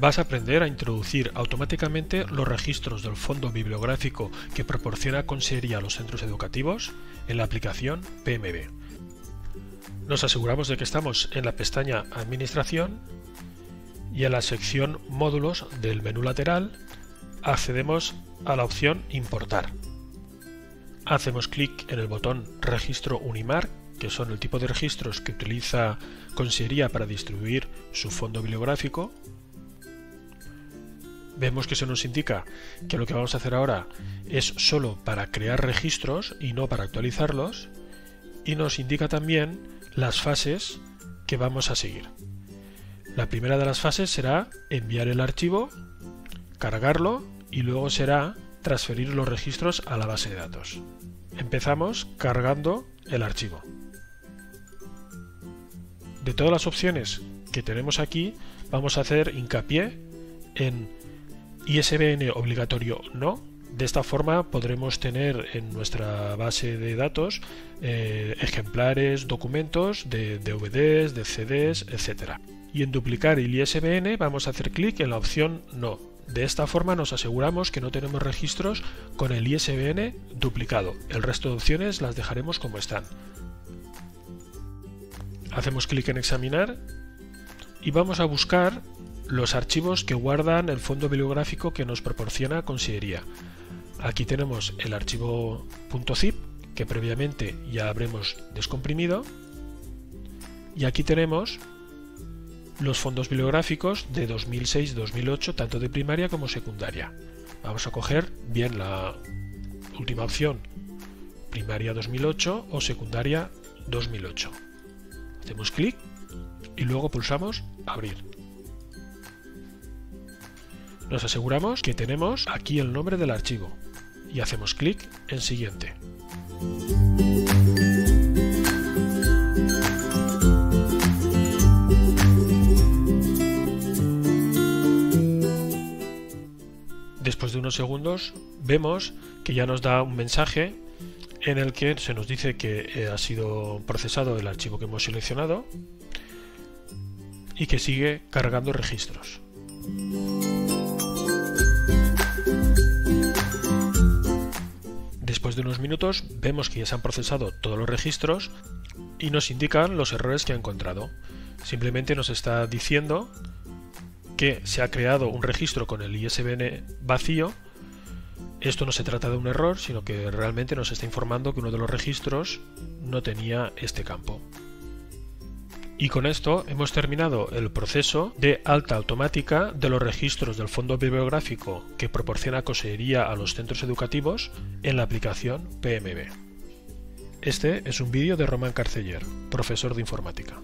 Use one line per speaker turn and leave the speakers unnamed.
vas a aprender a introducir automáticamente los registros del fondo bibliográfico que proporciona Consejería a los centros educativos en la aplicación PMB. Nos aseguramos de que estamos en la pestaña Administración y en la sección Módulos del menú lateral accedemos a la opción Importar. Hacemos clic en el botón Registro Unimar, que son el tipo de registros que utiliza Consejería para distribuir su fondo bibliográfico vemos que se nos indica que lo que vamos a hacer ahora es solo para crear registros y no para actualizarlos y nos indica también las fases que vamos a seguir. La primera de las fases será enviar el archivo, cargarlo y luego será transferir los registros a la base de datos. Empezamos cargando el archivo. De todas las opciones que tenemos aquí, vamos a hacer hincapié en ISBN obligatorio no. De esta forma podremos tener en nuestra base de datos eh, ejemplares, documentos de DVDs, de CDs, etc. Y en duplicar el ISBN vamos a hacer clic en la opción no. De esta forma nos aseguramos que no tenemos registros con el ISBN duplicado. El resto de opciones las dejaremos como están. Hacemos clic en examinar y vamos a buscar los archivos que guardan el fondo bibliográfico que nos proporciona Consellería. Aquí tenemos el archivo .zip que previamente ya habremos descomprimido y aquí tenemos los fondos bibliográficos de 2006-2008 tanto de primaria como secundaria. Vamos a coger bien la última opción, primaria 2008 o secundaria 2008. Hacemos clic y luego pulsamos abrir nos aseguramos que tenemos aquí el nombre del archivo y hacemos clic en siguiente. Después de unos segundos vemos que ya nos da un mensaje en el que se nos dice que eh, ha sido procesado el archivo que hemos seleccionado y que sigue cargando registros. De unos minutos vemos que ya se han procesado todos los registros y nos indican los errores que ha encontrado. Simplemente nos está diciendo que se ha creado un registro con el ISBN vacío. Esto no se trata de un error, sino que realmente nos está informando que uno de los registros no tenía este campo. Y con esto hemos terminado el proceso de alta automática de los registros del fondo bibliográfico que proporciona Cosería a los centros educativos en la aplicación PMB. Este es un vídeo de Román Carceller, profesor de informática.